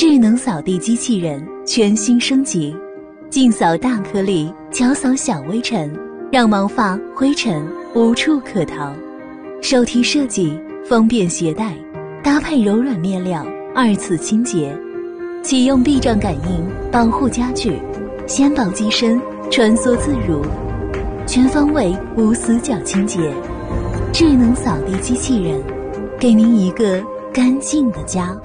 智能扫地机器人全新升级，净扫大颗粒，巧扫小微尘，让毛发灰尘无处可逃。手提设计，方便携带，搭配柔软面料，二次清洁。启用避障感应，保护家具，纤薄机身，穿梭自如，全方位无死角清洁。智能扫地机器人，给您一个干净的家。